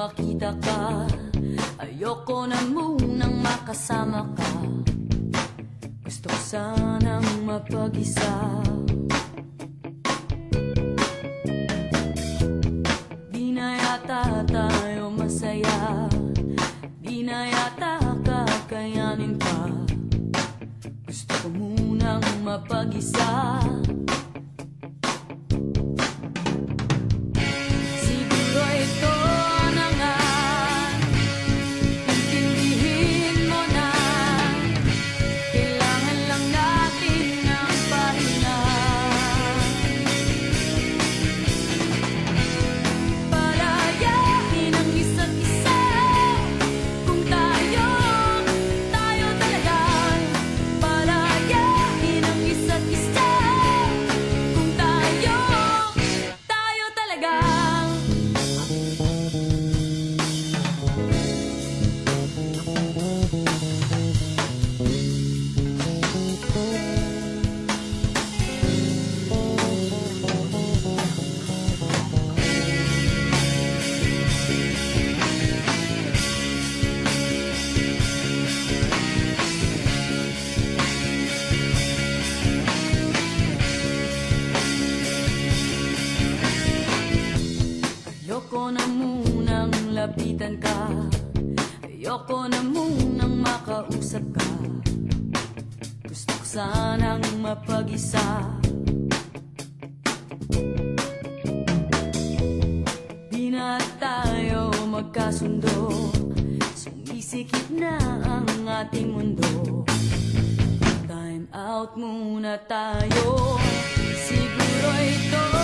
Makita ka. Ayoko na munang makasama ka. Gusto ko sanang mapag-isa na yata kakayanin pa. Gusto ko munang mapag-isa munang lapitan ka. Ayoko na munang makausap ka. Gusto ko sanang mapag-isa. Di na tayo magkasundo. Sumisikip na ang ating mundo. Time out muna tayo. Siguro ito